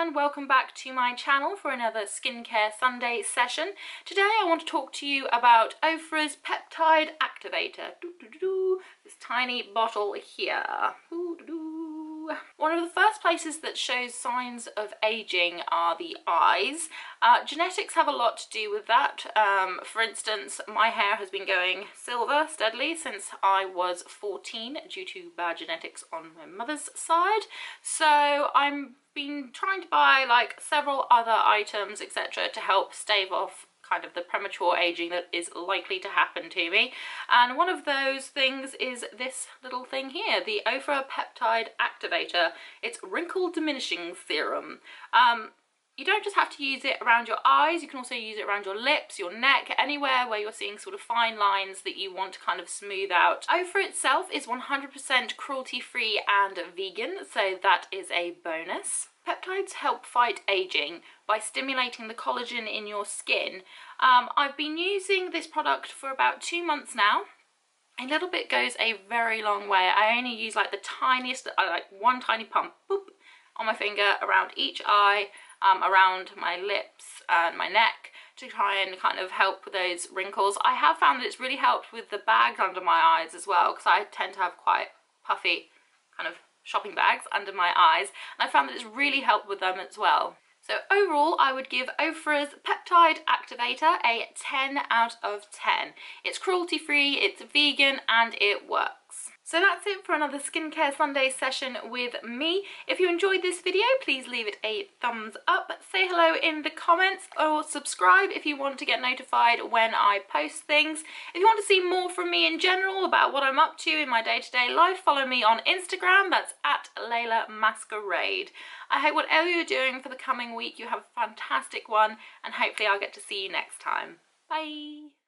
and welcome back to my channel for another skincare Sunday session. Today I want to talk to you about Ofra's Peptide Activator. Doo -doo -doo this tiny bottle here. One of the first places that shows signs of aging are the eyes. Uh, genetics have a lot to do with that. Um, for instance, my hair has been going silver steadily since I was 14 due to bad genetics on my mother's side. So I'm been trying to buy like several other items etc to help stave off kind of the premature aging that is likely to happen to me. And one of those things is this little thing here, the Ofra Peptide Activator. It's Wrinkle Diminishing Serum. Um, you don't just have to use it around your eyes, you can also use it around your lips, your neck, anywhere where you're seeing sort of fine lines that you want to kind of smooth out. Ofra itself is 100% cruelty-free and vegan, so that is a bonus. Peptides help fight aging by stimulating the collagen in your skin. Um, I've been using this product for about two months now. A little bit goes a very long way. I only use like the tiniest, uh, like one tiny pump boop, on my finger around each eye, um, around my lips and my neck to try and kind of help with those wrinkles. I have found that it's really helped with the bags under my eyes as well because I tend to have quite puffy kind of shopping bags under my eyes and I found that it's really helped with them as well. So overall, I would give Ofra's Peptide Activator a 10 out of 10. It's cruelty-free, it's vegan, and it works. So that's it for another Skincare Sunday session with me. If you enjoyed this video, please leave it a thumbs up. Say hello in the comments or subscribe if you want to get notified when I post things. If you want to see more from me in general about what I'm up to in my day-to-day -day life, follow me on Instagram. That's at Layla Masquerade. I hope whatever you're doing for the coming week, you have a fantastic one and hopefully I'll get to see you next time. Bye!